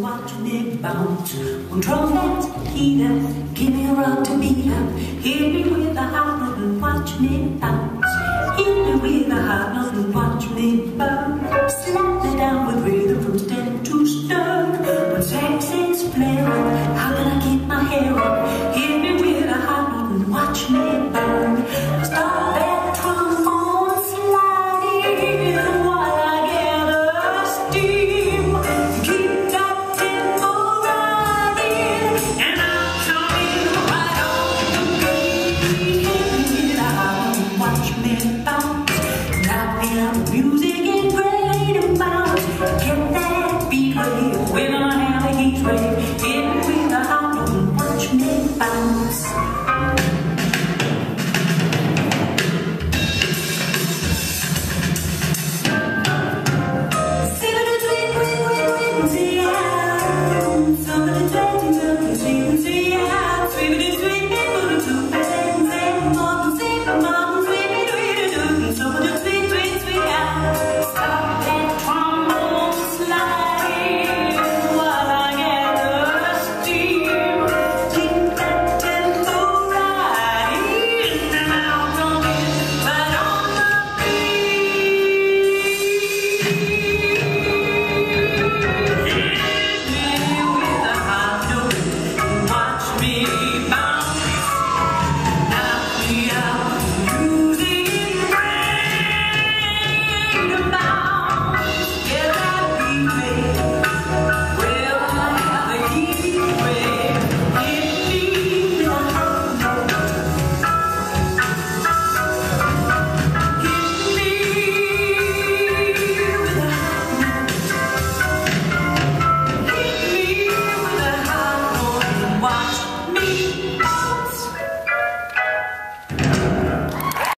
watching it bounce. One trumpet, heat up, give me a rug to beat up. Hit me with a hot Watch me bounce, now feel the music.